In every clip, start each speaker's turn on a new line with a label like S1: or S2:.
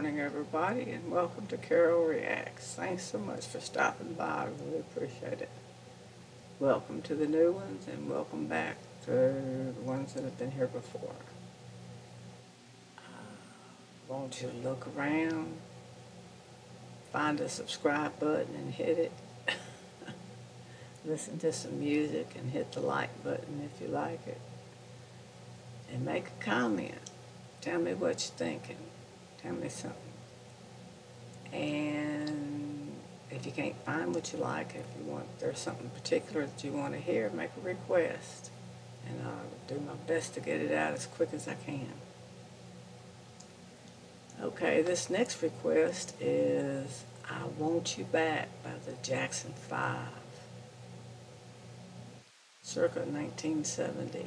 S1: morning, everybody, and welcome to Carole Reacts. Thanks so much for stopping by. I really appreciate it. Welcome to the new ones, and welcome back to the ones that have been here before. Uh, want you to look around, find a subscribe button and hit it. Listen to some music and hit the like button if you like it. And make a comment. Tell me what you're thinking. Tell me something. And if you can't find what you like, if you want, there's something particular that you want to hear, make a request. And I'll do my best to get it out as quick as I can. Okay, this next request is I Want You Back by the Jackson 5, circa 1970.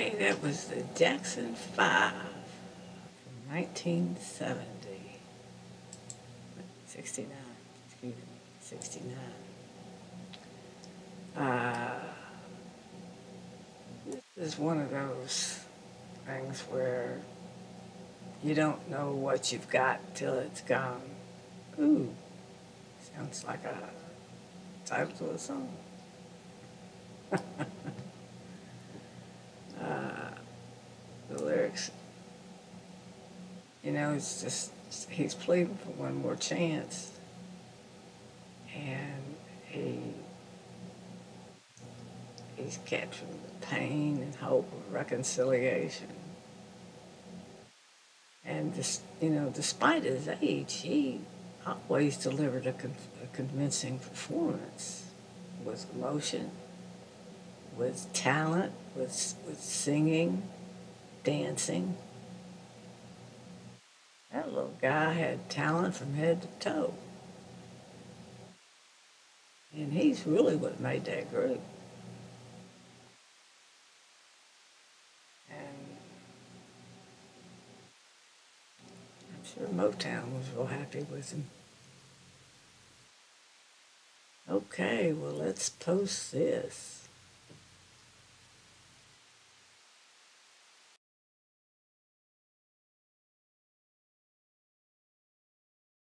S1: Okay, that was the Jackson 5 from 1970. 69, excuse me, 69. Uh, this is one of those things where you don't know what you've got till it's gone. Ooh, sounds like a title to a song. the lyrics. You know, it's just, he's pleading for one more chance. And he, he's capturing the pain and hope of reconciliation. And this, you know, despite his age, he always delivered a, con a convincing performance with emotion, with talent, with, with singing,
S2: dancing. That little guy had talent from head to toe. And he's really what made that group. And I'm sure Motown was real happy with him. Okay, well, let's post this.